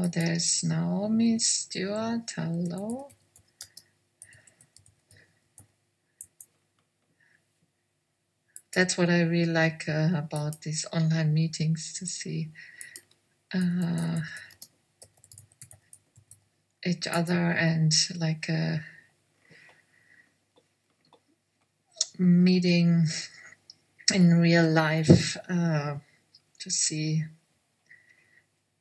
Oh, there's Naomi Stewart. Hello. That's what I really like uh, about these online meetings to see uh, each other and like a meeting in real life uh, to see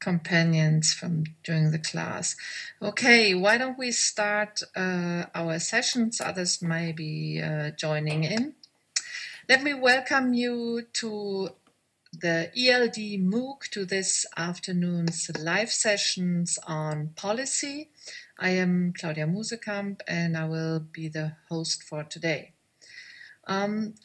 companions from during the class. Okay, why don't we start uh, our sessions? Others may be uh, joining in. Let me welcome you to the ELD MOOC to this afternoon's live sessions on policy. I am Claudia Musekamp and I will be the host for today. Um,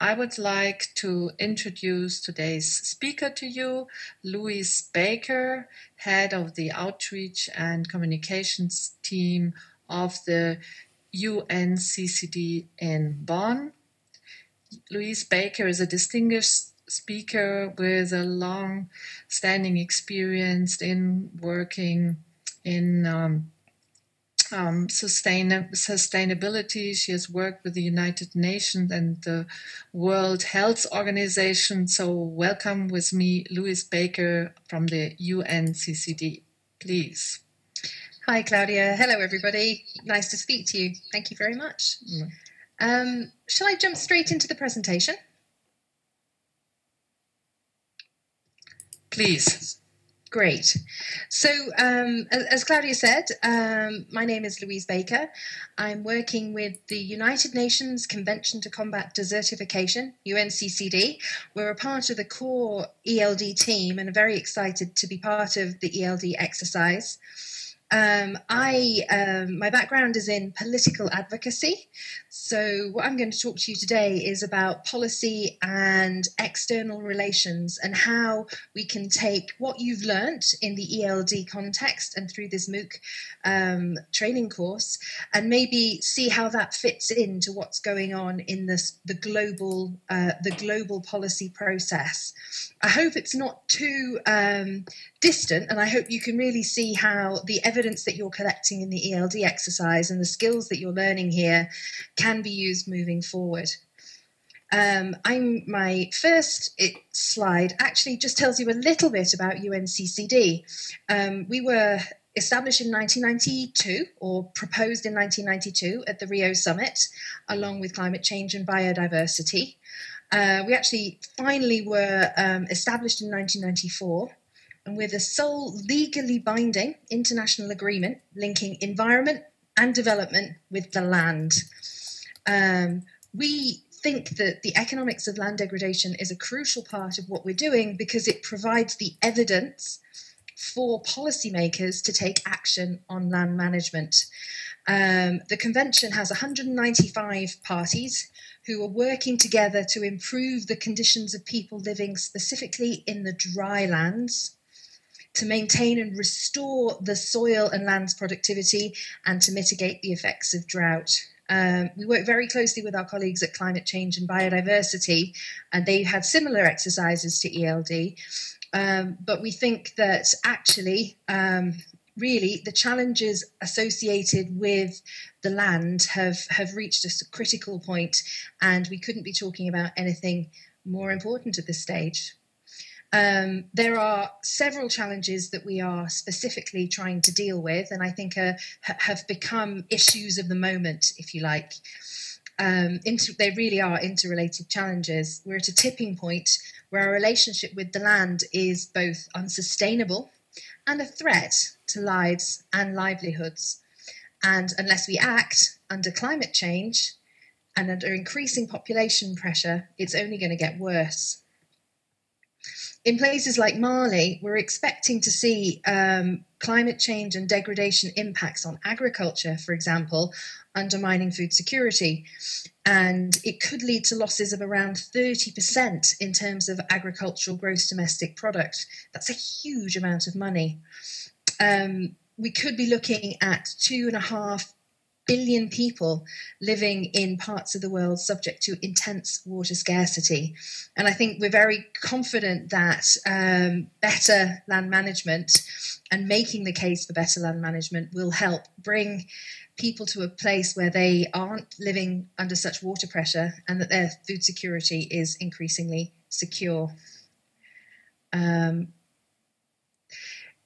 I would like to introduce today's speaker to you, Louise Baker, head of the outreach and communications team of the UNCCD in Bonn. Louise Baker is a distinguished speaker with a long standing experience in working in um, um, sustain, sustainability. She has worked with the United Nations and the World Health Organization. So, welcome with me, Louise Baker from the UNCCD. Please. Hi, Claudia. Hello, everybody. Nice to speak to you. Thank you very much. Mm. Um, shall I jump straight into the presentation? Please. Great. So, um, as Claudia said, um, my name is Louise Baker. I'm working with the United Nations Convention to Combat Desertification, UNCCD. We're a part of the core ELD team and are very excited to be part of the ELD exercise. Um, I um, my background is in political advocacy, so what I'm going to talk to you today is about policy and external relations and how we can take what you've learnt in the ELD context and through this MOOC um, training course, and maybe see how that fits into what's going on in this the global uh, the global policy process. I hope it's not too um, distant, and I hope you can really see how the evidence that you're collecting in the ELD exercise and the skills that you're learning here can be used moving forward. Um, I'm my first it, slide actually just tells you a little bit about UNCCD. Um, we were established in 1992 or proposed in 1992 at the Rio Summit, along with climate change and biodiversity. Uh, we actually finally were um, established in 1994 and we're the sole legally binding international agreement linking environment and development with the land. Um, we think that the economics of land degradation is a crucial part of what we're doing because it provides the evidence for policymakers to take action on land management. Um, the convention has 195 parties who are working together to improve the conditions of people living specifically in the dry lands, to maintain and restore the soil and land's productivity, and to mitigate the effects of drought. Um, we work very closely with our colleagues at Climate Change and Biodiversity, and they had similar exercises to ELD. Um, but we think that actually um, really the challenges associated with the land have have reached a critical point and we couldn't be talking about anything more important at this stage um, there are several challenges that we are specifically trying to deal with and i think have become issues of the moment if you like um, inter- they really are interrelated challenges we're at a tipping point where our relationship with the land is both unsustainable and a threat to lives and livelihoods. And unless we act under climate change and under increasing population pressure, it's only going to get worse. In places like Mali, we're expecting to see um, climate change and degradation impacts on agriculture, for example, undermining food security. And it could lead to losses of around 30% in terms of agricultural gross domestic product. That's a huge amount of money. Um, we could be looking at two and a half billion people living in parts of the world subject to intense water scarcity. And I think we're very confident that um, better land management and making the case for better land management will help bring people to a place where they aren't living under such water pressure and that their food security is increasingly secure. Um,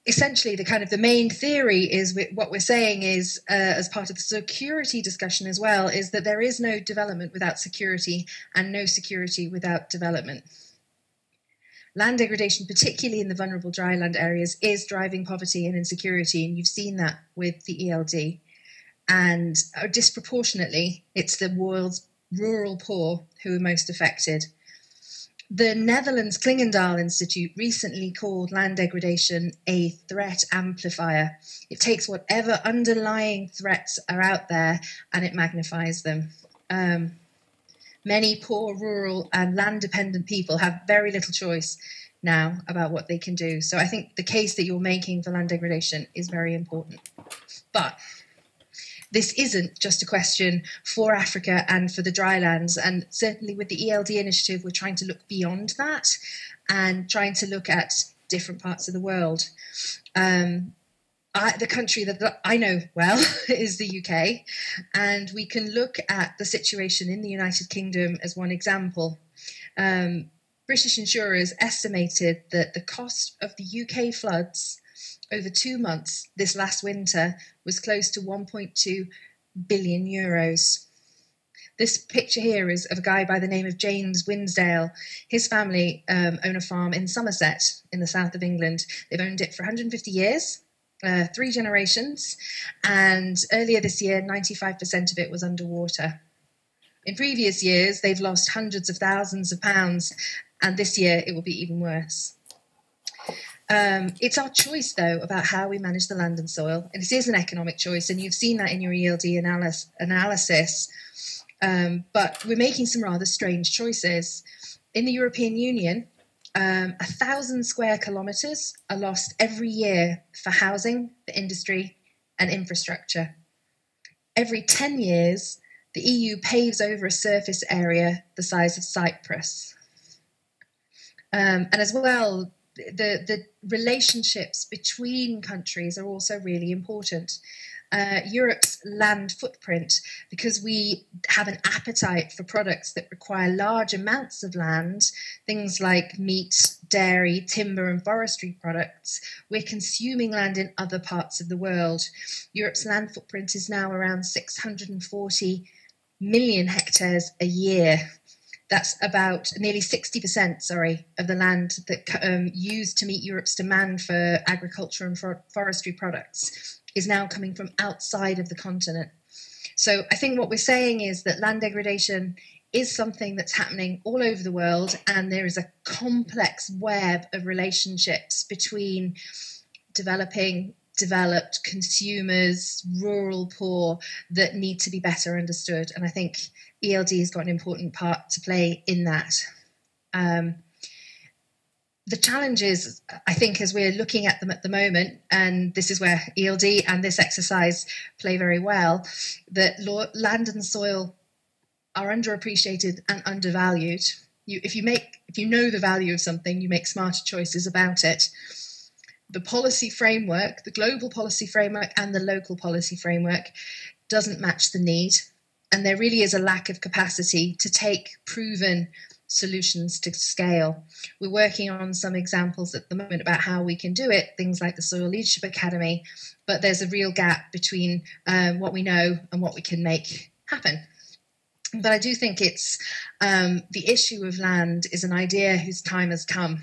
essentially the kind of the main theory is what we're saying is uh, as part of the security discussion as well is that there is no development without security and no security without development. Land degradation particularly in the vulnerable dryland areas is driving poverty and insecurity and you've seen that with the eld and uh, disproportionately it's the world's rural poor who are most affected the Netherlands Clingendael Institute recently called land degradation a threat amplifier. It takes whatever underlying threats are out there and it magnifies them. Um, many poor, rural, and land dependent people have very little choice now about what they can do. So I think the case that you're making for land degradation is very important. But this isn't just a question for Africa and for the drylands. And certainly with the ELD initiative, we're trying to look beyond that and trying to look at different parts of the world. Um, I, the country that I know well is the UK, and we can look at the situation in the United Kingdom as one example. Um, British insurers estimated that the cost of the UK floods over two months this last winter was close to 1.2 billion euros. This picture here is of a guy by the name of James Winsdale. His family um, own a farm in Somerset in the south of England. They've owned it for 150 years, uh, three generations, and earlier this year, 95% of it was underwater. In previous years, they've lost hundreds of thousands of pounds, and this year it will be even worse. Um, it's our choice, though, about how we manage the land and soil. And it is an economic choice, and you've seen that in your ELD analysis. analysis. Um, but we're making some rather strange choices. In the European Union, um, a thousand square kilometres are lost every year for housing, for industry, and infrastructure. Every 10 years, the EU paves over a surface area the size of Cyprus. Um, and as well, the the relationships between countries are also really important. Uh, Europe's land footprint, because we have an appetite for products that require large amounts of land, things like meat, dairy, timber, and forestry products, we're consuming land in other parts of the world. Europe's land footprint is now around 640 million hectares a year. That's about nearly 60%, sorry, of the land that um, used to meet Europe's demand for agriculture and for forestry products is now coming from outside of the continent. So I think what we're saying is that land degradation is something that's happening all over the world, and there is a complex web of relationships between developing, developed consumers, rural poor that need to be better understood. And I think ELD has got an important part to play in that. Um, the challenges, I think, as we're looking at them at the moment, and this is where ELD and this exercise play very well, that land and soil are underappreciated and undervalued. You, if you make, if you know the value of something, you make smarter choices about it. The policy framework, the global policy framework, and the local policy framework doesn't match the need and there really is a lack of capacity to take proven solutions to scale. We're working on some examples at the moment about how we can do it, things like the Soil Leadership Academy, but there's a real gap between um, what we know and what we can make happen. But I do think it's um, the issue of land is an idea whose time has come.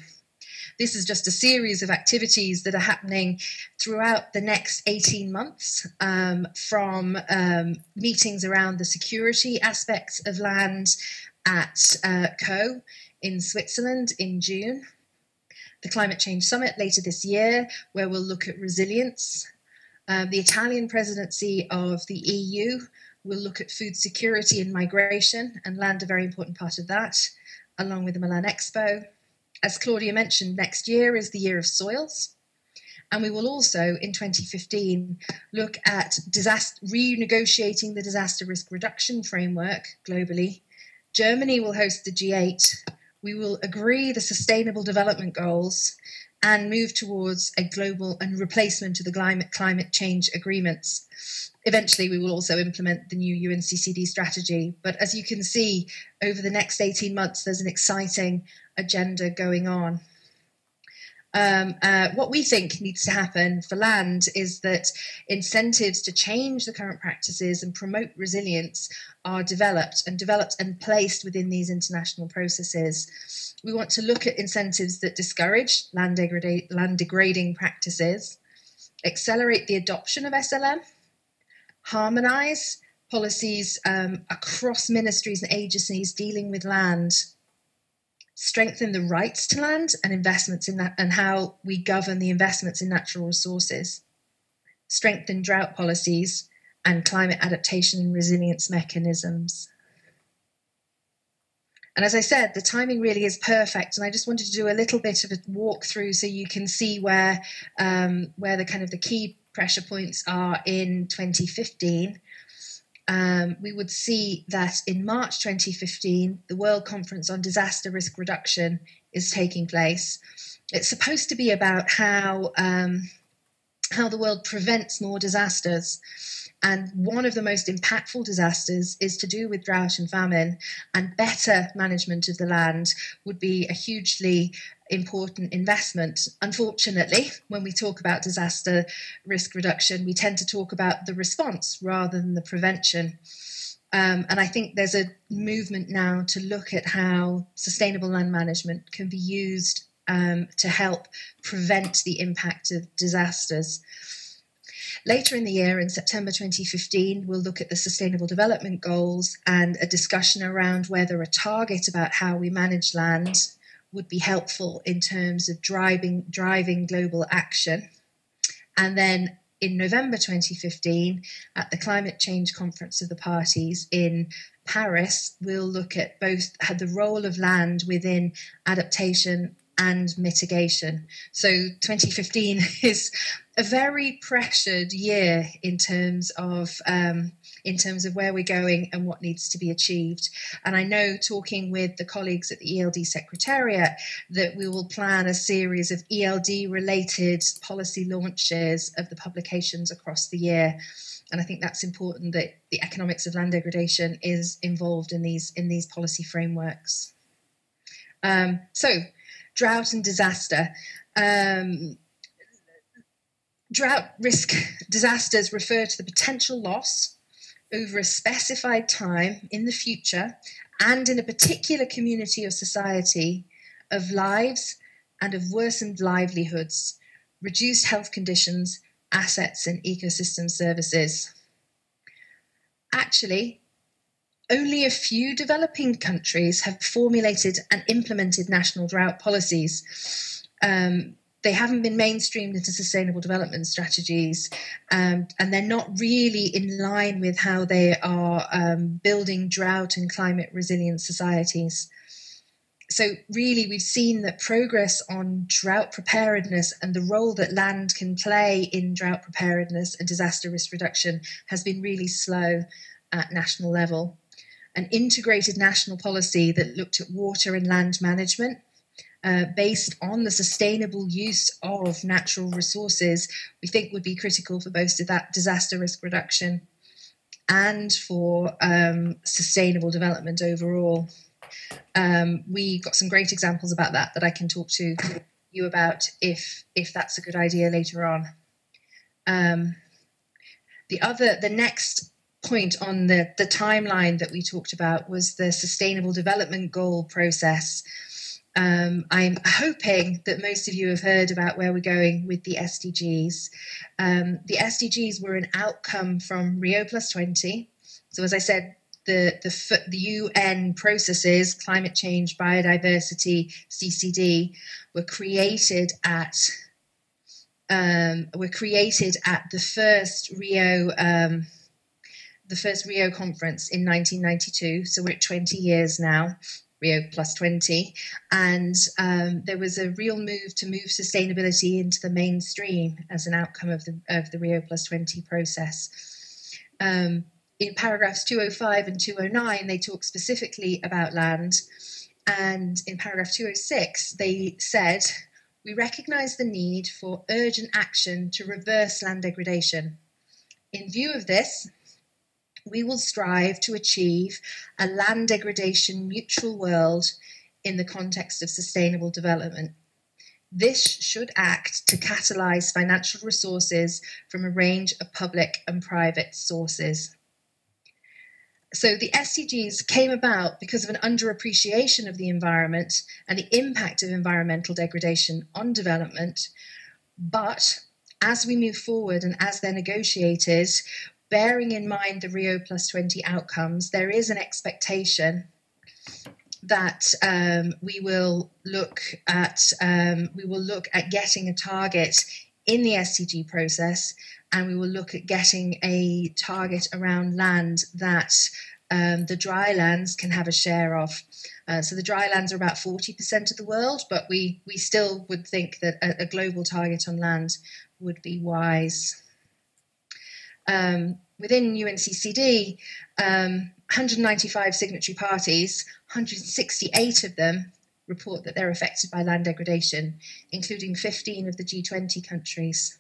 This is just a series of activities that are happening throughout the next 18 months um, from um, meetings around the security aspects of land at uh, Caux in Switzerland in June, the Climate Change Summit later this year, where we'll look at resilience. Um, the Italian presidency of the EU We'll look at food security and migration, and land a very important part of that, along with the Milan Expo as Claudia mentioned, next year is the year of soils. And we will also, in 2015, look at disaster, renegotiating the disaster risk reduction framework globally. Germany will host the G8. We will agree the sustainable development goals and move towards a global and replacement of the climate, climate change agreements. Eventually, we will also implement the new UNCCD strategy. But as you can see, over the next 18 months, there's an exciting agenda going on. Um, uh, what we think needs to happen for land is that incentives to change the current practices and promote resilience are developed and developed and placed within these international processes. We want to look at incentives that discourage land, land degrading practices, accelerate the adoption of SLM, harmonize policies um, across ministries and agencies dealing with land strengthen the rights to land and investments in that and how we govern the investments in natural resources, strengthen drought policies and climate adaptation and resilience mechanisms. And as I said, the timing really is perfect. And I just wanted to do a little bit of a walkthrough so you can see where um, where the kind of the key pressure points are in 2015 um, we would see that in March 2015, the World Conference on Disaster Risk Reduction is taking place. It's supposed to be about how um, how the world prevents more disasters. And one of the most impactful disasters is to do with drought and famine, and better management of the land would be a hugely important investment. Unfortunately, when we talk about disaster risk reduction, we tend to talk about the response rather than the prevention. Um, and I think there's a movement now to look at how sustainable land management can be used um, to help prevent the impact of disasters. Later in the year, in September 2015, we'll look at the Sustainable Development Goals and a discussion around whether a target about how we manage land would be helpful in terms of driving driving global action. And then in November 2015, at the Climate Change Conference of the Parties in Paris, we'll look at both the role of land within adaptation and mitigation. So 2015 is a very pressured year in terms of um, in terms of where we're going and what needs to be achieved. And I know, talking with the colleagues at the ELD Secretariat, that we will plan a series of ELD related policy launches of the publications across the year. And I think that's important that the economics of land degradation is involved in these in these policy frameworks. Um, so, drought and disaster. Um, drought risk disasters refer to the potential loss over a specified time in the future and in a particular community or society of lives and of worsened livelihoods, reduced health conditions, assets, and ecosystem services. Actually, only a few developing countries have formulated and implemented national drought policies. Um, they haven't been mainstreamed into sustainable development strategies, um, and they're not really in line with how they are um, building drought and climate resilient societies. So, really, we've seen that progress on drought preparedness and the role that land can play in drought preparedness and disaster risk reduction has been really slow at national level. An integrated national policy that looked at water and land management uh, based on the sustainable use of natural resources, we think would be critical for both that disaster risk reduction and for um, sustainable development overall. Um, we got some great examples about that that I can talk to you about if if that's a good idea later on. Um, the other, the next point on the the timeline that we talked about was the sustainable development goal process um, I'm hoping that most of you have heard about where we're going with the SDGs. Um, the SDGs were an outcome from Rio Plus 20. So, as I said, the, the, the UN processes, climate change, biodiversity, CCD, were created at um, were created at the first Rio um, the first Rio conference in 1992. So we're at 20 years now Rio Plus 20, and um, there was a real move to move sustainability into the mainstream as an outcome of the, of the Rio Plus 20 process. Um, in paragraphs 205 and 209, they talk specifically about land, and in paragraph 206, they said, We recognise the need for urgent action to reverse land degradation. In view of this, we will strive to achieve a land degradation neutral world in the context of sustainable development. This should act to catalyse financial resources from a range of public and private sources. So the SDGs came about because of an underappreciation of the environment and the impact of environmental degradation on development. But as we move forward and as they're negotiated, bearing in mind the Rio Plus 20 outcomes, there is an expectation that um, we will look at um, we will look at getting a target in the SDG process, and we will look at getting a target around land that um, the dry lands can have a share of. Uh, so the dry lands are about 40% of the world, but we, we still would think that a, a global target on land would be wise. Um, within UNCCD, um, 195 signatory parties, 168 of them report that they're affected by land degradation, including 15 of the G20 countries.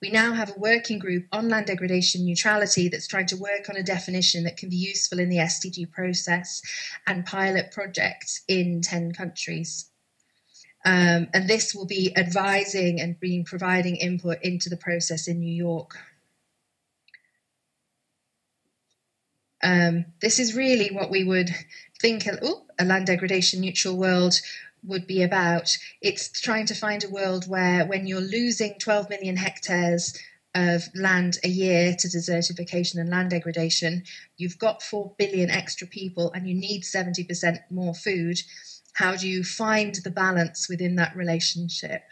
We now have a working group on land degradation neutrality that's trying to work on a definition that can be useful in the SDG process and pilot projects in 10 countries. Um, and this will be advising and being providing input into the process in New York. Um, this is really what we would think a land degradation neutral world would be about. It's trying to find a world where, when you're losing 12 million hectares of land a year to desertification and land degradation, you've got 4 billion extra people and you need 70% more food. How do you find the balance within that relationship?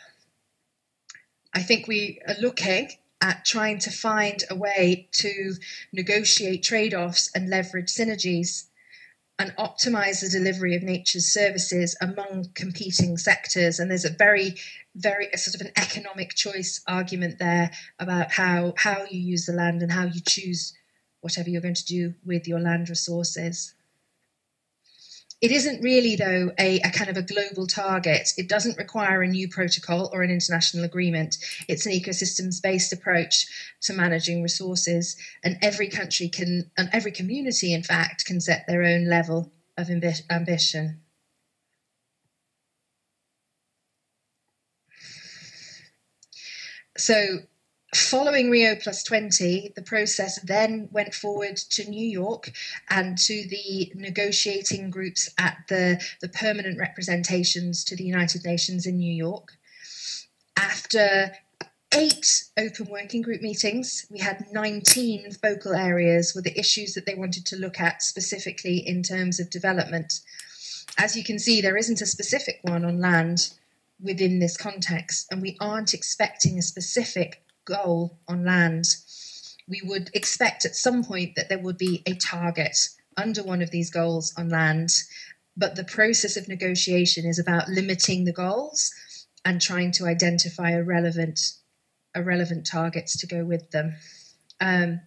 I think we are looking at trying to find a way to negotiate trade offs and leverage synergies and optimize the delivery of nature's services among competing sectors. And there's a very, very a sort of an economic choice argument there about how, how you use the land and how you choose whatever you're going to do with your land resources. It isn't really, though, a, a, kind of a global target. It doesn't require a new protocol or an international agreement. It's an ecosystems based approach to managing resources, and every country can, and every community, in fact, can set their own level of ambi- ambition. So, Following Rio Plus 20, the process then went forward to New York and to the negotiating groups at the, the permanent representations to the United Nations in New York. After eight open working group meetings, we had 19 focal areas with the issues that they wanted to look at specifically in terms of development. As you can see, there isn't a specific one on land within this context, and we aren't expecting a specific goal on land, we would expect at some point that there would be a target under one of these goals on land. But the process of negotiation is about limiting the goals and trying to identify a relevant, a relevant targets to go with them. Um,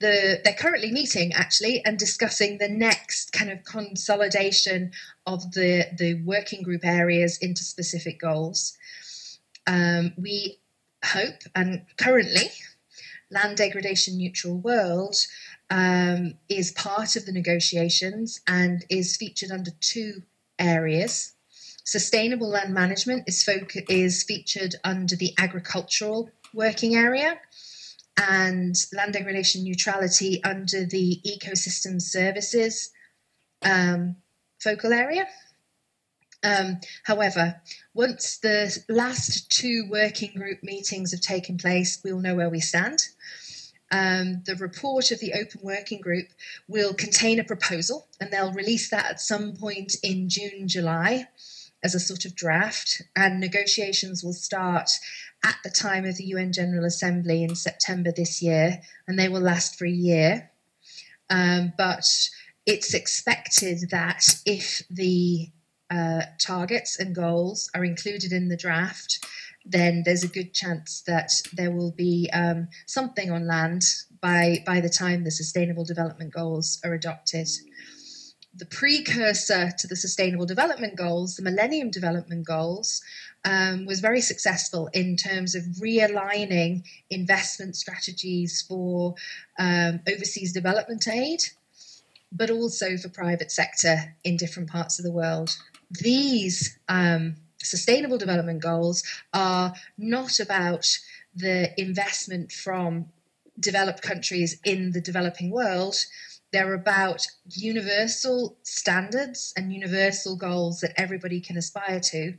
the, they're currently meeting actually and discussing the next kind of consolidation of the, the working group areas into specific goals. Um, we hope and currently land degradation neutral world um, is part of the negotiations and is featured under two areas. Sustainable land management is, foc- is featured under the agricultural working area, and land degradation neutrality under the ecosystem services um, focal area. Um, however, once the last two working group meetings have taken place, we'll know where we stand. Um, the report of the open working group will contain a proposal, and they'll release that at some point in June, July as a sort of draft, and negotiations will start at the time of the UN General Assembly in September this year, and they will last for a year. Um, but it's expected that if the uh, targets and goals are included in the draft, then there's a good chance that there will be um, something on land by by the time the Sustainable Development Goals are adopted. The precursor to the Sustainable Development Goals, the Millennium Development Goals, um, was very successful in terms of realigning investment strategies for um, overseas development aid, but also for private sector in different parts of the world. These um, sustainable development goals are not about the investment from developed countries in the developing world. They're about universal standards and universal goals that everybody can aspire to.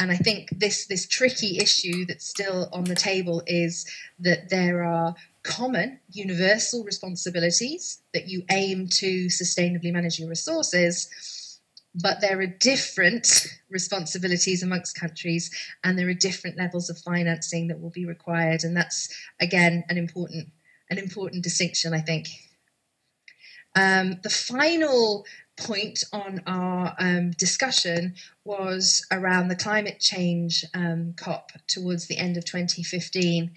And I think this this tricky issue that's still on the table is that there are common universal responsibilities that you aim to sustainably manage your resources but there are different responsibilities amongst countries and there are different levels of financing that will be required and that's again an important an important distinction i think um, the final point on our um, discussion was around the climate change um, COP towards the end of 2015.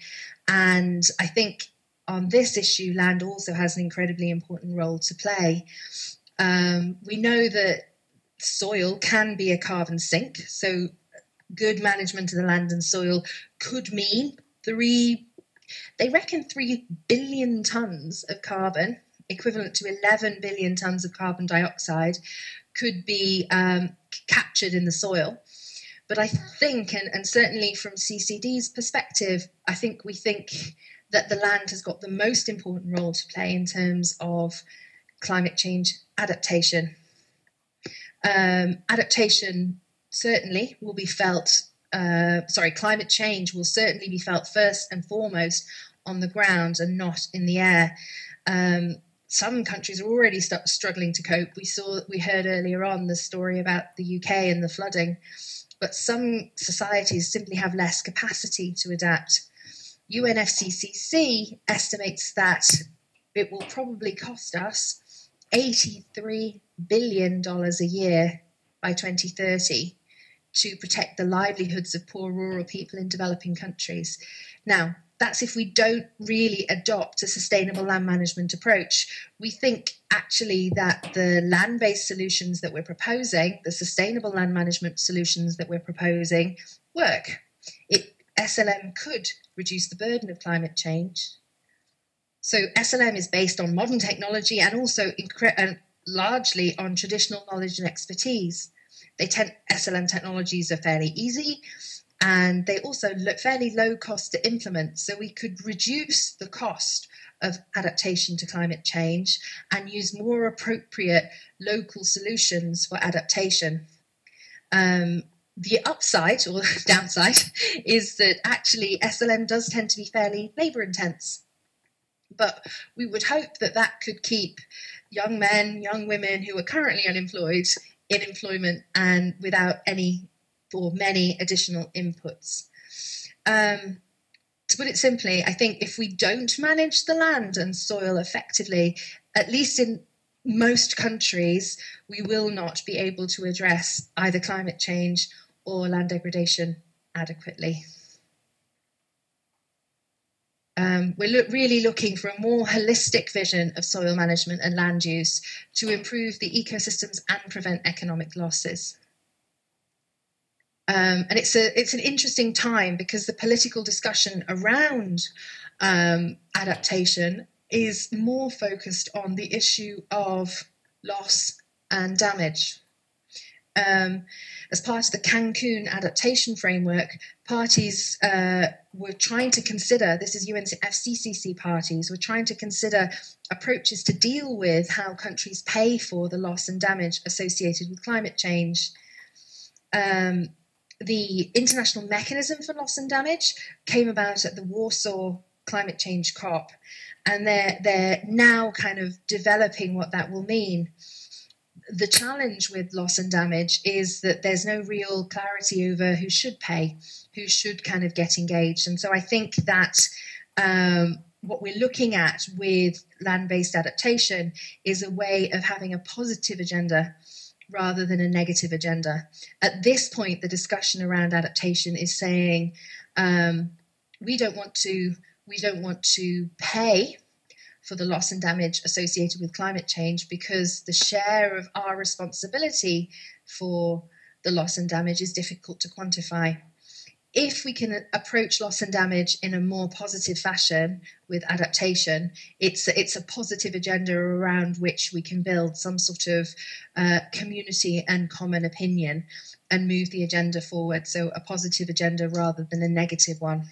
And I think on this issue, land also has an incredibly important role to play. Um, we know that soil can be a carbon sink. So, good management of the land and soil could mean three, they reckon three billion tons of carbon, equivalent to 11 billion tons of carbon dioxide, could be um, captured in the soil. But I think, and, and certainly from CCD's perspective, I think we think that the land has got the most important role to play in terms of climate change adaptation um, adaptation certainly will be felt, uh, sorry, climate change will certainly be felt first and foremost on the ground and not in the air. Um, some countries are already st- struggling to cope. We saw, we heard earlier on the story about the UK and the flooding, but some societies simply have less capacity to adapt. UNFCCC estimates that it will probably cost us 83 billion dollars a year by 2030 to protect the livelihoods of poor rural people in developing countries. Now, that's if we don't really adopt a sustainable land management approach. We think actually that the land based solutions that we're proposing, the sustainable land management solutions that we're proposing, work. It, SLM could reduce the burden of climate change. So, SLM is based on modern technology and also incre- largely on traditional knowledge and expertise. They tend SLM technologies are fairly easy and they also look fairly low cost to implement. So we could reduce the cost of adaptation to climate change and use more appropriate local solutions for adaptation. Um, the upside or downside is that actually SLM does tend to be fairly labour intense. But we would hope that that could keep young men, young women who are currently unemployed in employment and without any or many additional inputs. Um, to put it simply, I think if we don't manage the land and soil effectively, at least in most countries, we will not be able to address either climate change or land degradation adequately. Um, we're look, really looking for a more holistic vision of soil management and land use to improve the ecosystems and prevent economic losses. Um, and it's a it's an interesting time because the political discussion around um, adaptation is more focused on the issue of loss and damage. Um, as part of the Cancun adaptation framework, parties uh, were trying to consider this is UNFCCC parties We're trying to consider approaches to deal with how countries pay for the loss and damage associated with climate change. Um, the International Mechanism for Loss and Damage came about at the Warsaw Climate Change COP, and they're they're now kind of developing what that will mean the challenge with loss and damage is that there's no real clarity over who should pay, who should kind of get engaged. And so I think that um, what we're looking at with land based adaptation is a way of having a positive agenda rather than a negative agenda. At this point, the discussion around adaptation is saying um, we don't want to we don't want to pay for the loss and damage associated with climate change because the share of our responsibility for the loss and damage is difficult to quantify if we can approach loss and damage in a more positive fashion with adaptation, it's it's a positive agenda around which we can build some sort of uh, community and common opinion and move the agenda forward. So a positive agenda rather than a negative one.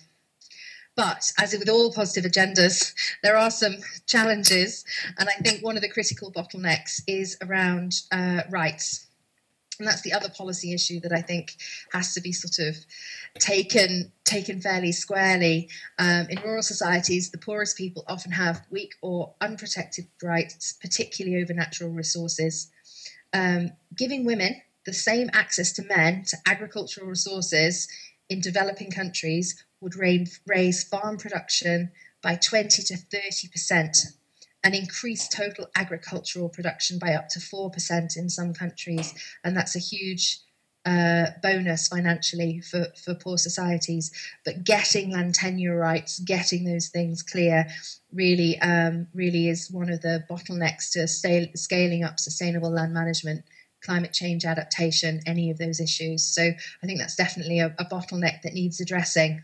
But as with all positive agendas, there are some challenges, and I think one of the critical bottlenecks is around uh, rights and that's the other policy issue that I think has to be sort of taken taken fairly squarely. Um, in rural societies, the poorest people often have weak or unprotected rights, particularly over natural resources. Um, giving women the same access to men to agricultural resources in developing countries would raise farm production by 20 to 30 percent and increase total agricultural production by up to 4% in some countries. And that's a huge uh, bonus financially for, for poor societies. But getting land tenure rights, getting those things clear, really, um, really is one of the bottlenecks to scaling up sustainable land management. Climate change adaptation, any of those issues. So, I think that's definitely a, a bottleneck that needs addressing.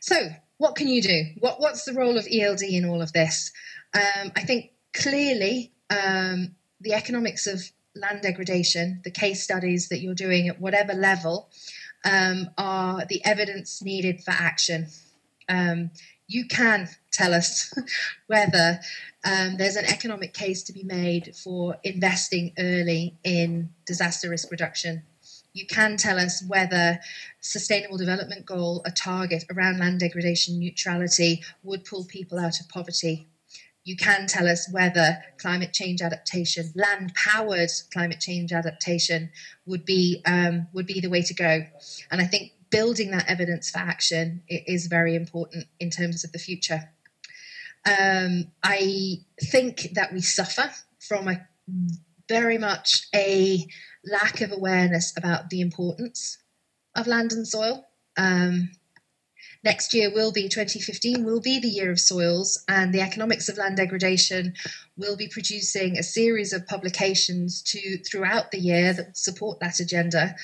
So, what can you do? What, what's the role of ELD in all of this? Um, I think clearly um, the economics of land degradation, the case studies that you're doing at whatever level, um, are the evidence needed for action. Um, you can tell us whether um, there's an economic case to be made for investing early in disaster risk reduction. You can tell us whether sustainable development goal, a target around land degradation neutrality, would pull people out of poverty you can tell us whether climate change adaptation, land-powered climate change adaptation, would be um, would be the way to go. And I think building that evidence for action is very important in terms of the future. Um, I think that we suffer from a very much a lack of awareness about the importance of land and soil. Um, next year will be 2015 will be the year of soils and the economics of land degradation will be producing a series of publications to throughout the year that support that agenda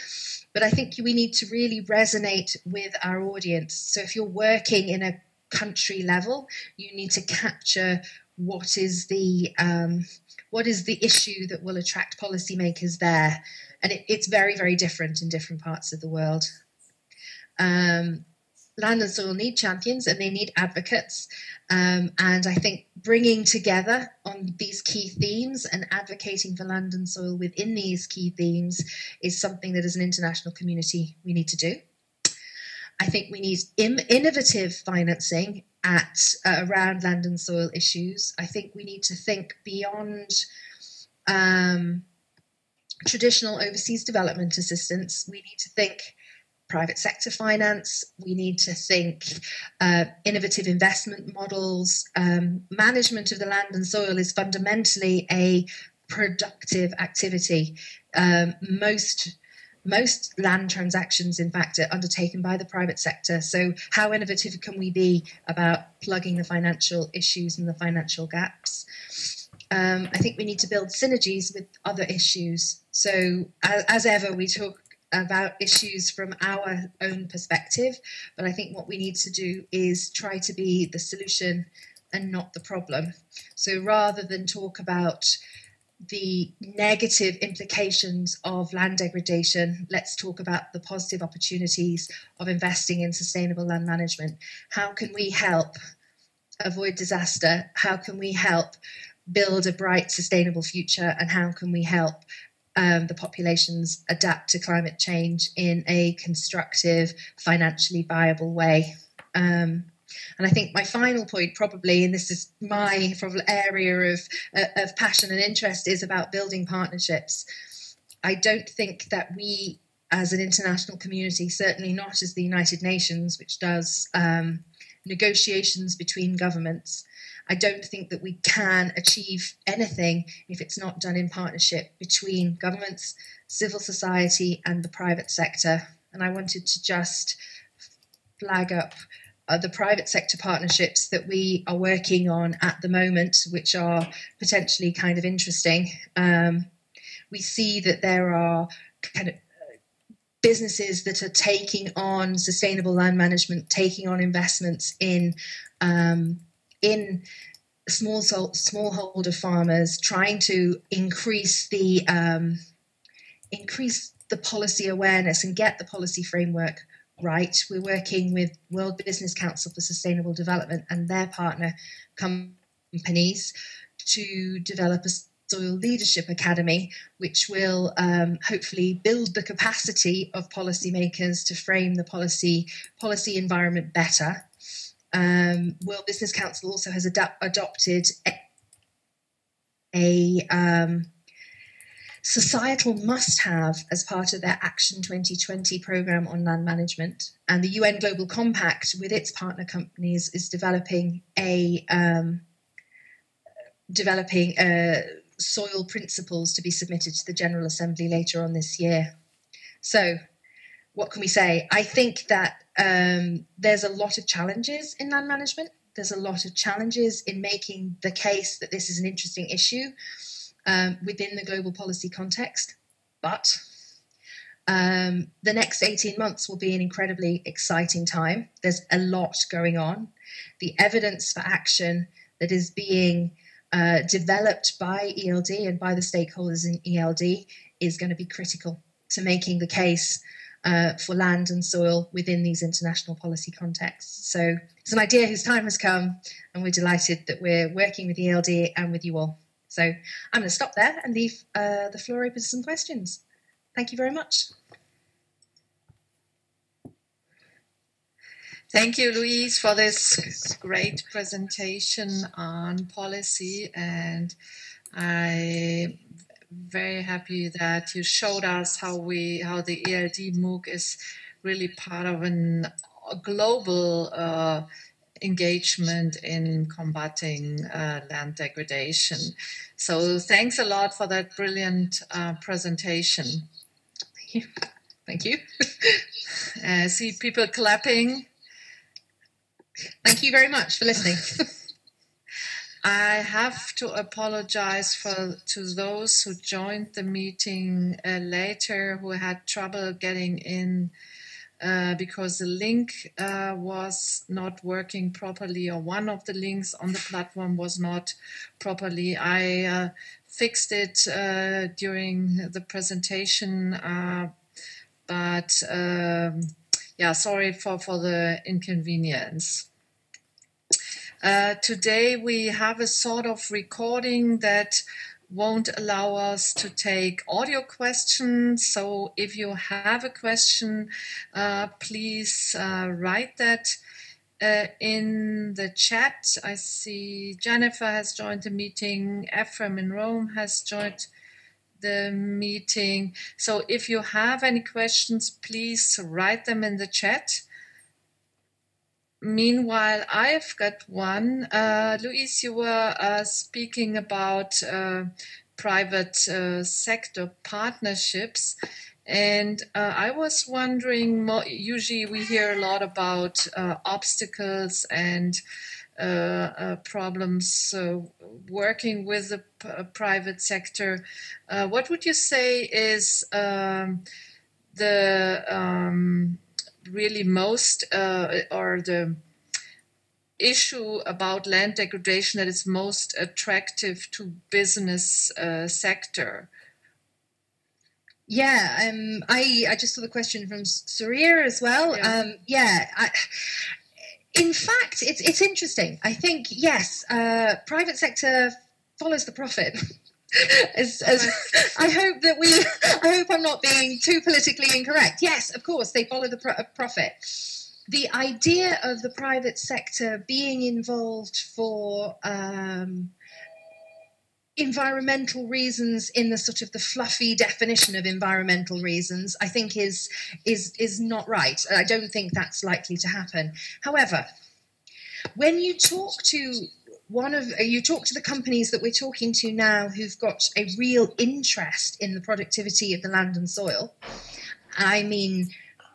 but i think we need to really resonate with our audience so if you're working in a country level you need to capture what is the um, what is the issue that will attract policymakers there and it, it's very very different in different parts of the world um, land and soil need champions and they need advocates. Um, and I think bringing together on these key themes and advocating for land and soil within these key themes is something that as an international community we need to do. I think we need innovative financing at uh, around land and soil issues. I think we need to think beyond um, traditional overseas development assistance. We need to think private sector finance. We need to think uh, innovative investment models. Um, management of the land and soil is fundamentally a productive activity. Um, most most land transactions, in fact, are undertaken by the private sector. So, how innovative can we be about plugging the financial issues and the financial gaps? Um, I think we need to build synergies with other issues. So, as, as ever, we talk about issues from our own perspective. But I think what we need to do is try to be the solution and not the problem. So rather than talk about the negative implications of land degradation, let's talk about the positive opportunities of investing in sustainable land management. How can we help avoid disaster? How can we help build a bright, sustainable future? And how can we help um, the populations adapt to climate change in a constructive, financially viable way. Um, and I think my final point, probably, and this is my area of, uh, of passion and interest, is about building partnerships. I don't think that we, as an international community, certainly not as the United Nations, which does um, negotiations between governments. I don't think that we can achieve anything if it's not done in partnership between governments, civil society, and the private sector. And I wanted to just flag up uh, the private sector partnerships that we are working on at the moment, which are potentially kind of interesting. Um, we see that there are kind of businesses that are taking on sustainable land management, taking on investments in um, in small smallholder farmers, trying to increase the um, increase the policy awareness and get the policy framework right. We're working with World Business Council for Sustainable Development and their partner companies to develop a Soil Leadership Academy, which will um, hopefully build the capacity of policymakers to frame the policy policy environment better. Um, World Business Council also has ad- adopted a, a um, societal must have as part of their Action 2020 program on land management. And the UN Global Compact, with its partner companies, is developing a um, developing a soil principles to be submitted to the General Assembly later on this year. So, what can we say? I think that um, there's a lot of challenges in land management. There's a lot of challenges in making the case that this is an interesting issue um, within the global policy context. But um, the next 18 months will be an incredibly exciting time. There's a lot going on. The evidence for action that is being uh, developed by ELD and by the stakeholders in ELD is going to be critical to making the case uh, for land and soil within these international policy contexts. So it's an idea whose time has come, and we're delighted that we're working with ELD and with you all. So I'm going to stop there and leave uh, the floor open to some questions. Thank you very much. Thank you, Louise, for this great presentation on policy. And I'm very happy that you showed us how we how the ELD MOOC is really part of an, a global uh, engagement in combating uh, land degradation. So thanks a lot for that brilliant uh, presentation. Thank you. Thank you. I see people clapping. Thank you very much for listening. I have to apologize for to those who joined the meeting uh, later who had trouble getting in uh, because the link uh, was not working properly or one of the links on the platform was not properly. I uh, fixed it uh, during the presentation, uh, but um, yeah, sorry for, for the inconvenience. Today we have a sort of recording that won't allow us to take audio questions. So if you have a question, uh, please uh, write that uh, in the chat. I see Jennifer has joined the meeting. Ephraim in Rome has joined the meeting. So if you have any questions, please write them in the chat. Meanwhile, I've got one. Uh, Louise, you were uh, speaking about uh, private uh, sector partnerships. And uh, I was wondering, usually we hear a lot about uh, obstacles and problems working with the private sector. what would you say is um, the um, really most uh, or the issue about land degradation that is most attractive to business uh, sector? Yeah, um, I I just saw the question from Surya as well. Yeah, um, yeah I, in fact, it's it's interesting. I think yes, uh, private sector follows the profit. as, as I hope that we, I hope I'm not being too politically incorrect. Yes, of course, they follow the pro- profit. The idea of the private sector being involved for um, environmental reasons in the sort of the fluffy definition of environmental reasons, I think is is is not right. I don't think that's likely to happen. However, when you talk to one of you talk to the companies that we're talking to now who've got a real interest in the productivity of the land and soil. I mean,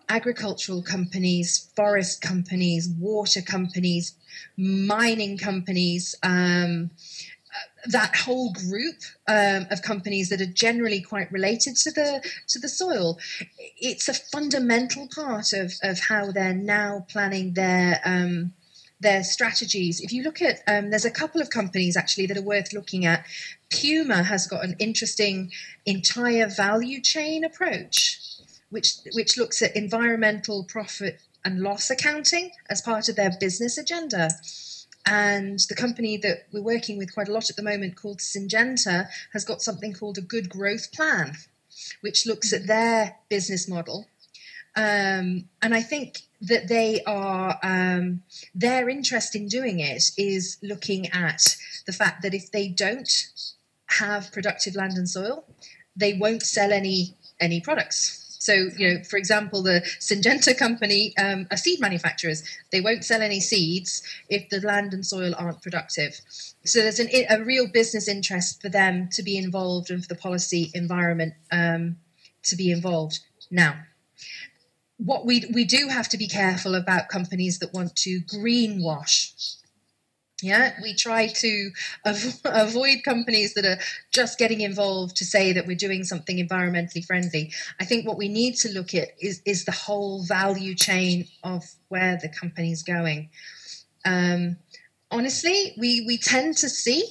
agricultural companies, forest companies, water companies, mining companies, um, that whole group um, of companies that are generally quite related to the to the soil. It's a fundamental part of, of how they're now planning their um, their strategies. If you look at, um, there's a couple of companies actually that are worth looking at. Puma has got an interesting entire value chain approach, which which looks at environmental profit and loss accounting as part of their business agenda. And the company that we're working with quite a lot at the moment, called Syngenta, has got something called a good growth plan, which looks at their business model. Um, and I think that they are, um, their interest in doing it is looking at the fact that if they don't have productive land and soil, they won't sell any any products. So, you know, for example, the Syngenta company um, are seed manufacturers. They won't sell any seeds if the land and soil aren't productive. So there's an, a real business interest for them to be involved and for the policy environment um, to be involved. Now, what we we do have to be careful about companies that want to greenwash yeah, we try to av- avoid companies that are just getting involved to say that we're doing something environmentally friendly. I think what we need to look at is, is the whole value chain of where the company's going. Um, honestly, we, we tend to see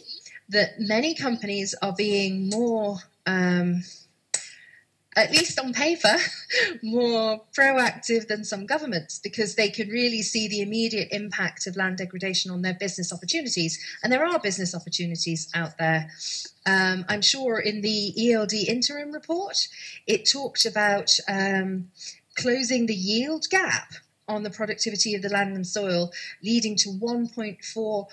that many companies are being more. Um, at least on paper, more proactive than some governments because they can really see the immediate impact of land degradation on their business opportunities. And there are business opportunities out there. Um, I'm sure in the ELD interim report, it talked about um, closing the yield gap on the productivity of the land and soil, leading to 1.4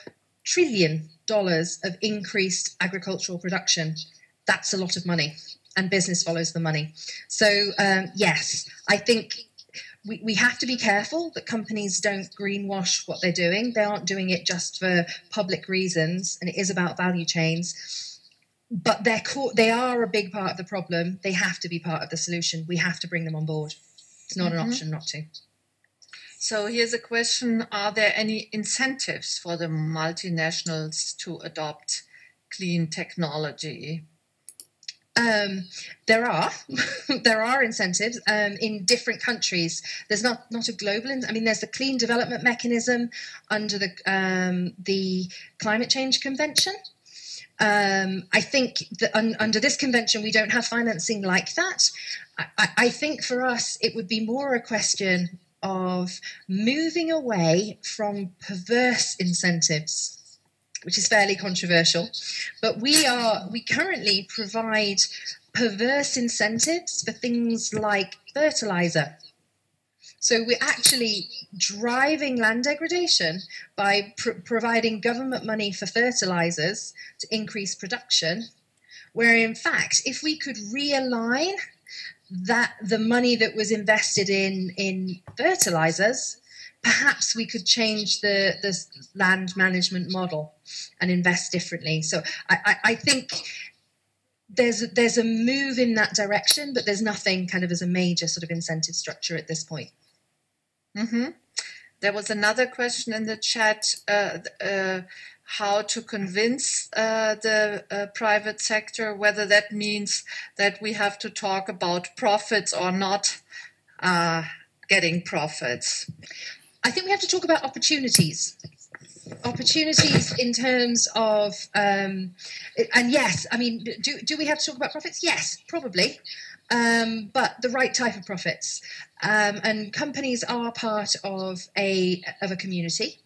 trillion dollars of increased agricultural production. That's a lot of money and business follows the money. So, um, yes, I think we, we have to be careful that companies don't greenwash what they're doing. They aren't doing it just for public reasons, and it is about value chains. But they're co- they are a big part of the problem. They have to be part of the solution. We have to bring them on board. It's not mm-hmm. an option not to. So here's a question Are there any incentives for the multinationals to adopt clean technology? Um, there are there are incentives um, in different countries. There's not not a global. I mean, there's the clean development mechanism under the um, the climate change convention. Um, I think that un, under this convention we don't have financing like that. I, I think for us it would be more a question of moving away from perverse incentives which is fairly controversial. But we are we currently provide perverse incentives for things like fertilizer. So we're actually driving land degradation by pr- providing government money for fertilizers to increase production, where in fact, if we could realign that the money that was invested in in fertilizers perhaps we could change the, the land management model and invest differently. So I, I, I think there's there's a move in that direction, but there's nothing kind of as a major sort of incentive structure at this point. Mm-hmm. There was another question in the chat: uh, uh, how to convince uh, the uh, private sector, whether that means that we have to talk about profits or not uh, getting profits. I think we have to talk about opportunities. Opportunities in terms of, um, and yes, I mean, do, do we have to talk about profits? Yes, probably. Um, but the right type of profits. Um, and companies are part of a of a community,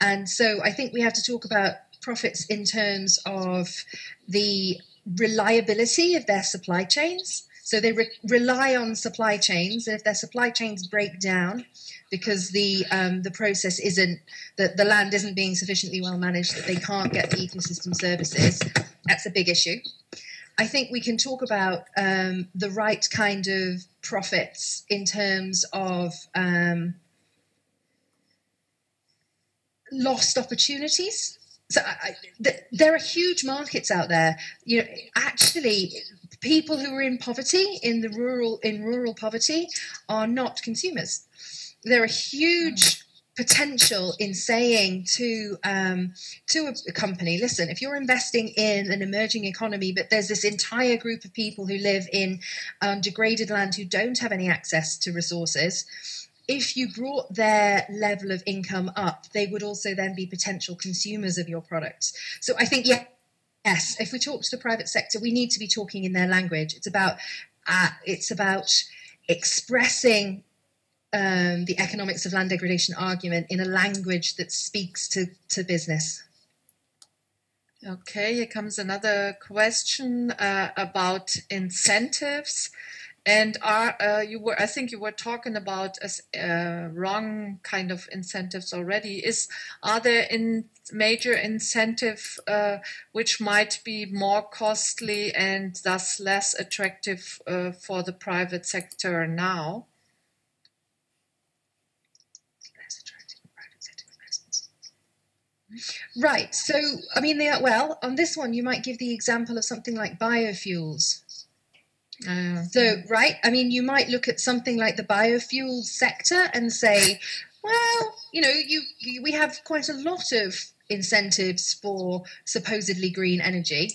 and so I think we have to talk about profits in terms of the reliability of their supply chains. So they re- rely on supply chains, and if their supply chains break down, because the um, the process isn't that the land isn't being sufficiently well managed that they can't get the ecosystem services. That's a big issue. I think we can talk about um, the right kind of profits in terms of um, lost opportunities. So I, there are huge markets out there. You know, actually, people who are in poverty in the rural in rural poverty are not consumers. There are huge potential in saying to um, to a, company, listen, if you're investing in an emerging economy, but there's this entire group of people who live in um, degraded land who don't have any access to resources. If you brought their level of income up, they would also then be potential consumers of your products. So I think, yeah, yes, if we talk to the private sector, we need to be talking in their language. It's about uh, it's about expressing um, the economics of land degradation argument in a language that speaks to, to business. Okay, here comes another question uh, about incentives. And are uh, you were? I think you were talking about uh, wrong kind of incentives already. Is are there in major incentive uh, which might be more costly and thus less attractive uh, for the private sector now? Right. So, I mean, they are, well, on this one, you might give the example of something like biofuels. Uh, so, right, I mean, you might look at something like the biofuel sector and say, well, you know, you, you we have quite a lot of incentives for supposedly green energy.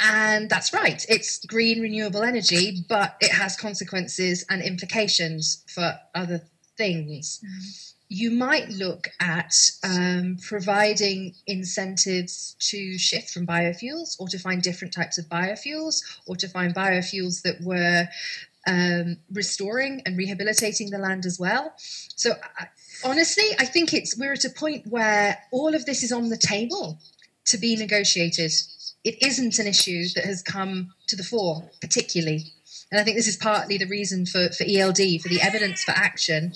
And that's right, it's green renewable energy, but it has consequences and implications for other things. Mm you might look at um, providing incentives to shift from biofuels or to find different types of biofuels or to find biofuels that were um, restoring and rehabilitating the land as well. So, I, honestly, I think it's we're at a point where all of this is on the table to be negotiated. It isn't an issue that has come to the fore, particularly. And I think this is partly the reason for, for ELD, for the evidence for action,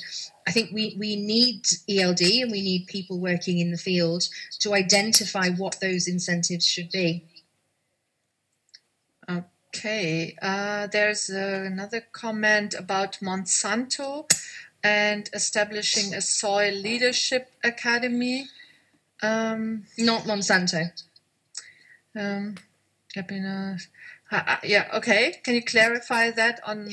I think we, we need ELD and we need people working in the field to identify what those incentives should be. Okay, uh, there's uh, another comment about Monsanto and establishing a soil leadership academy. Um, Not Monsanto. Um, yeah, okay. Can you clarify that on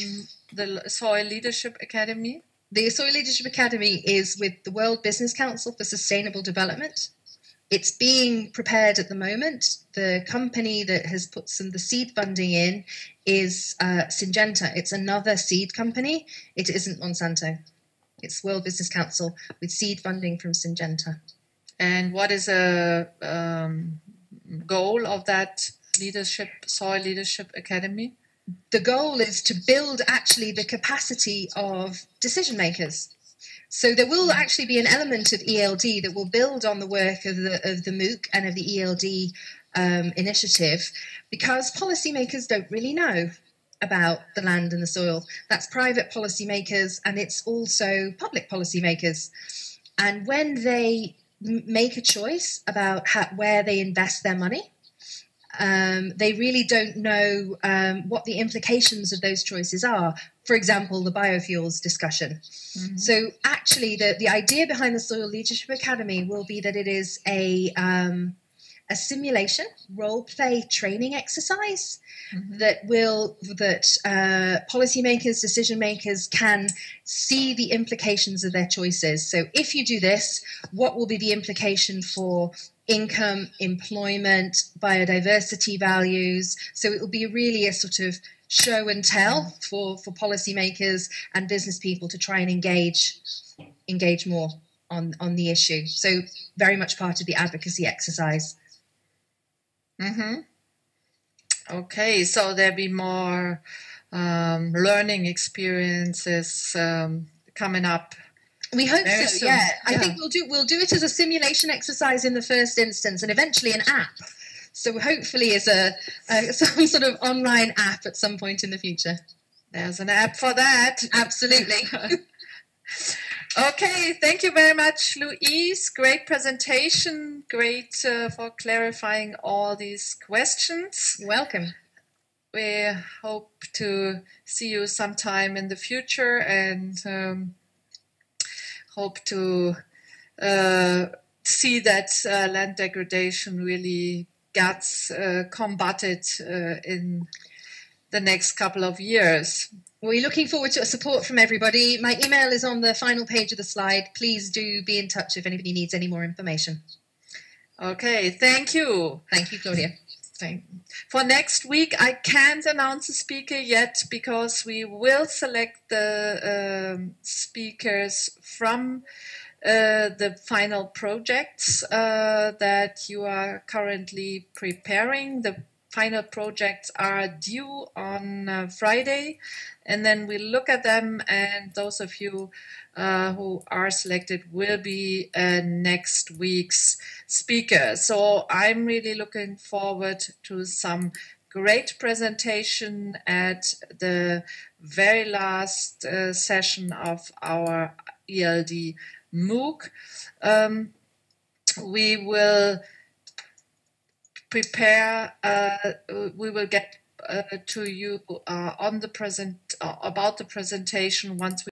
the Soil Leadership Academy? The Soil Leadership Academy is with the World Business Council for Sustainable Development. It's being prepared at the moment. The company that has put some the seed funding in is uh, Syngenta. It's another seed company. It isn't Monsanto. It's World Business Council with seed funding from Syngenta. And what is a um, goal of that leadership soil leadership academy? The goal is to build actually the capacity of decision makers. So there will actually be an element of ELD that will build on the work of the of the MOOC and of the ELD um, initiative, because policymakers don't really know about the land and the soil. That's private policymakers, and it's also public policymakers. And when they make a choice about how, where they invest their money, um, they really don't know um, what the implications of those choices are. For example, the biofuels discussion. Mm-hmm. So, actually, the, the idea behind the Soil Leadership Academy will be that it is a um, a simulation role play training exercise mm-hmm. that will that uh, policymakers decision makers can see the implications of their choices so if you do this what will be the implication for income, employment, biodiversity values. So it will be really a sort of show and tell for, for policymakers and business people to try and engage engage more on, on the issue. So very much part of the advocacy exercise. Mm-hmm. Okay, so there'll be more um, learning experiences um, coming up we hope so. Soon. Yeah, I think we'll do we'll do it as a simulation exercise in the first instance, and eventually an app. So hopefully, as a, a some sort of online app at some point in the future. There's an app for that. Absolutely. okay, thank you very much, Louise. Great presentation. Great uh, for clarifying all these questions. Welcome. We hope to see you sometime in the future and. Um, hope to uh, see that uh, land degradation really gets uh, combated uh, in the next couple of years. We're looking forward to support from everybody. My email is on the final page of the slide. Please do be in touch if anybody needs any more information. Okay, thank you. Thank you, Claudia. Thank For next week, I can't announce a speaker yet because we will select the um, speakers from uh, the final projects uh, that you are currently preparing. The final projects are due on uh, Friday, and then we look at them, and those of you uh, who are selected will be uh, next week's speaker. So I'm really looking forward to some great presentation at the very last uh, session of our ELD MOOC. Um, we will prepare, uh, we will get uh, to you uh, on the present, uh, about the presentation once we